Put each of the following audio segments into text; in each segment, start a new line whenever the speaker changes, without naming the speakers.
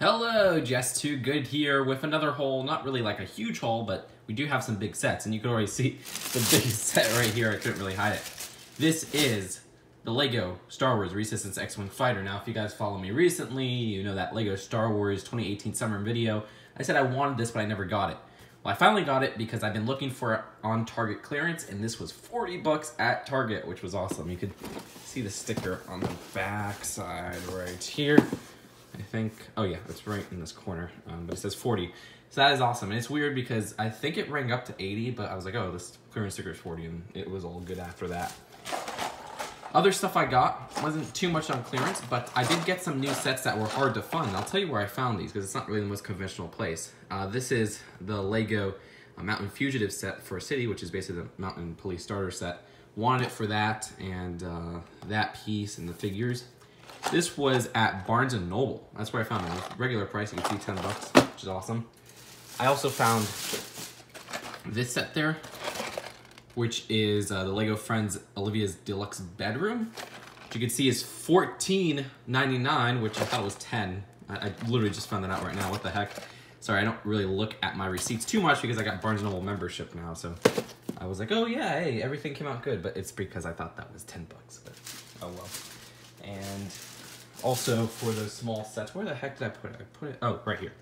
Hello, just2good here with another haul. Not really like a huge haul, but we do have some big sets, and you can already see the big set right here. I couldn't really hide it. This is the LEGO Star Wars Resistance X-Wing Fighter. Now, if you guys follow me recently, you know that LEGO Star Wars 2018 summer video. I said I wanted this, but I never got it. Well, I finally got it because I've been looking for it on Target clearance, and this was 40 bucks at Target, which was awesome. You could see the sticker on the back side right here. I think, oh yeah, it's right in this corner, um, but it says 40. So that is awesome. And it's weird because I think it rang up to 80, but I was like, oh, this clearance sticker is 40, and it was all good after that. Other stuff I got wasn't too much on clearance, but I did get some new sets that were hard to find. I'll tell you where I found these because it's not really the most conventional place. Uh, this is the Lego uh, Mountain Fugitive set for a city, which is basically the Mountain Police starter set. Wanted it for that and uh, that piece and the figures. This was at Barnes & Noble. That's where I found it. Regular price, you can see 10 bucks, which is awesome. I also found this set there which is uh, the Lego Friends Olivia's Deluxe Bedroom. Which you can see is $14.99, which I thought was 10 I, I literally just found that out right now. What the heck? Sorry, I don't really look at my receipts too much because I got Barnes & Noble membership now, so I was like, oh yeah, hey, everything came out good, but it's because I thought that was 10 bucks, but oh well. And also for those small sets, where the heck did I put it? I put it, oh, right here.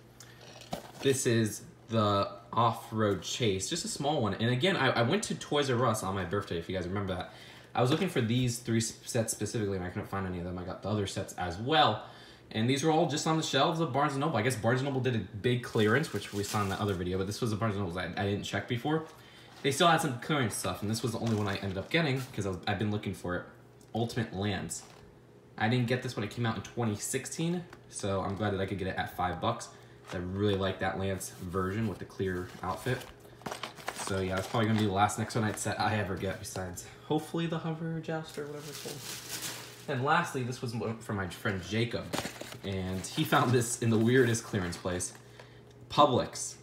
This is the off-road chase, just a small one. And again, I, I, went to Toys R Us on my birthday, if you guys remember that. I was looking for these three sets specifically, and I couldn't find any of them. I got the other sets as well. And these were all just on the shelves of Barnes & Noble. I guess Barnes & Noble did a big clearance, which we saw in the other video, but this was a Barnes & Noble I, I didn't check before. They still had some clearance stuff, and this was the only one I ended up getting, because I've been looking for it. Ultimate Lance. I didn't get this when it came out in 2016, so I'm glad that I could get it at five bucks. I really like that Lance version with the clear outfit. So yeah, that's probably gonna be the last Nexo Knight set I ever get besides hopefully the Hover Joust or whatever it's called. And lastly, this was from my friend Jacob. And he found this in the weirdest clearance place. Publix.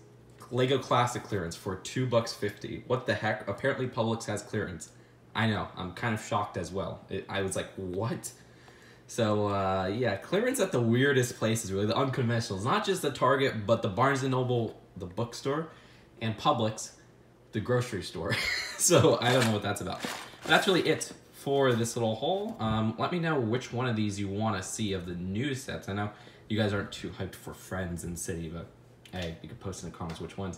Lego Classic clearance for two bucks fifty. What the heck? Apparently Publix has clearance. I know, I'm kind of shocked as well. It, I was like, what? So uh, yeah, clearance at the weirdest places, really the unconventionals. Not just the Target, but the Barnes and Noble, the bookstore, and Publix, the grocery store. so I don't know what that's about. But that's really it for this little haul. Um, let me know which one of these you want to see of the new sets. I know you guys aren't too hyped for Friends and City, but hey, you can post in the comments which ones.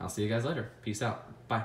I'll see you guys later. Peace out. Bye.